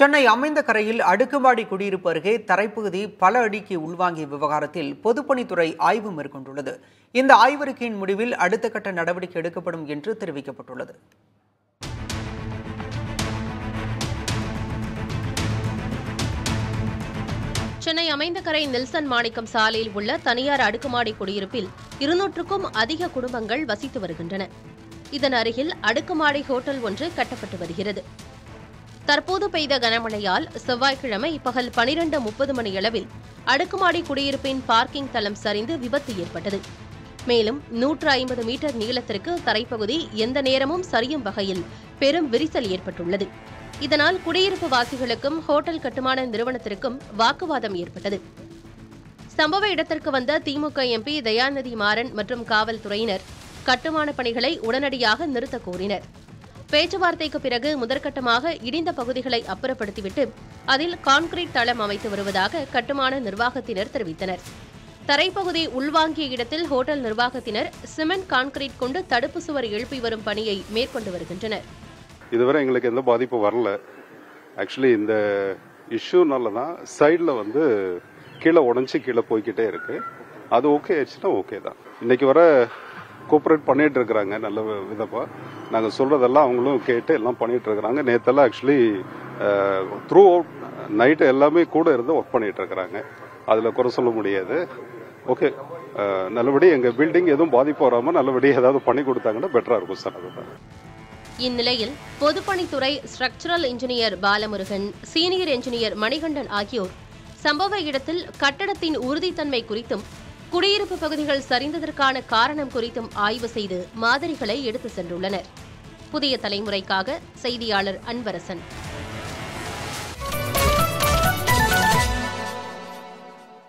சென்னை அமைந்த கரையில் அடுக்குமாடி குடியிருப்பு அருகே தரைப்பகுதி பல அடிக்கு உள்வாங்கிய விவகாரத்தில் பொதுப்பணித்துறை ஆய்வு மேற்கொண்டுள்ளது. இந்த ஆய்வறிக்கையின் முடிவில் அடுத்த கட்ட நடவடிக்கை எடுக்கப்படும் என்று தெரிவிக்கப்பட்டுள்ளது. சென்னை அமைந்தகரை நெல்சன் மாணிக்கம் சாலையில் உள்ள தனியார் அடுக்குமாடி குடியிருப்பில் இருநூற்றுக்கும் அதிக குடும்பங்கள் வசித்து வருகின்றன. இதன் அருகில் அடுக்குமாடி ஹோட்டல் ஒன்று கட்டப்பட்டு வருகிறது. தற்போது பெய்த கனமழையால் செவ்வாய்க்கிழமை பகல் பனிரெண்டு முப்பது மணியளவில் அடுக்குமாடி குடியிருப்பின் பார்க்கிங் தளம் சரிந்து விபத்து ஏற்பட்டது. மேலும் நூற்று ஐம்பது மீட்டர் நீளத்திற்கு தரைப்பகுதி எந்த நேரமும் சரியும் வகையில் பெரும் விரிசல் ஏற்பட்டுள்ளது. இதனால் குடியிருப்பு வாசிகளுக்கும் ஹோட்டல் கட்டுமான நிறுவனத்திற்கும் வாக்குவாதம் ஏற்பட்டது. சம்பவ இடத்திற்கு வந்த திமுக எம்பி தயாநிதி மாறன் மற்றும் காவல்துறையினர் கட்டுமான பணிகளை உடனடியாக நிறுத்த கோரினர். பேச்சுவார்த்தைக்கு பிறகு முதற்கட்டமாக இடிந்த பகுதிகளை அப்புறப்படுத்திவிட்டு அதில் கான்கிரீட் தளம் அமைத்து வருவதாக கட்டுமான நிர்வாகத்தினர் தெரிவித்தனர். தரைப்பகுதி உள்வாங்கிய இடத்தில் ஹோட்டல் நிர்வாகத்தினர் சிமெண்ட் கான்கிரீட் கொண்டு தடுப்பு சுவர் எழுப்பி வரும் பணியை மேற்கொண்டு வருகின்றனர். இதுவரை எங்களுக்கு எந்த பாதிப்பும் வரல. ஆக்சுவலி இந்த இஷ்யூனால தான் சைடில் வந்து கீழே உடஞ்சி கீழே போய்கிட்டே இருக்கு. அது ஓகே ஆச்சுன்னா ஓகே தான். இன்னைக்கு வர கோஆப்ரேட் பண்ணிட்டு இருக்கிறாங்க நல்ல விதமாக நாங்கள் சொல்றதெல்லாம் அவங்களும் கேட்டு எல்லாம் பண்ணிட்டு இருக்கிறாங்க நேத்தெல்லாம் ஆக்சுவலி த்ரூ அவுட் நைட்டு எல்லாமே கூட இருந்து ஒர்க் பண்ணிட்டு இருக்கிறாங்க அதில் குறை சொல்ல முடியாது. ஓகே நல்லபடி எங்கள் பில்டிங் எதுவும் பாதிப்பு வராமல் நல்லபடி ஏதாவது பண்ணி கொடுத்தாங்கன்னா பெட்டராக இருக்கும் சார் இந்நிலையில் பொதுப்பணித்துறை structural engineer Balamurugan senior engineer Manikandan ஆகியோர் சம்பவ இடத்தில் கட்டடத்தின் உறுதித்தன்மை குறித்தும் குடியிருப்பு பகுதிகள் சரிந்ததற்கான காரணம் குறித்தும் ஆய்வு செய்து மாதிரிகளை எடுத்து சென்றுள்ளனர். புதிய தலைமுறைக்காக செய்தியாளர் அன்பரசன்.